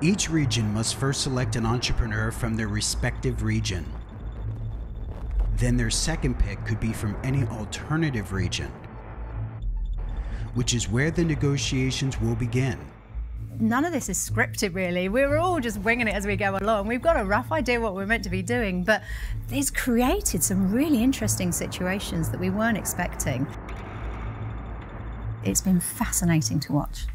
Each region must first select an entrepreneur from their respective region. Then their second pick could be from any alternative region, which is where the negotiations will begin. None of this is scripted, really. We're all just winging it as we go along. We've got a rough idea what we're meant to be doing, but it's created some really interesting situations that we weren't expecting. It's been fascinating to watch.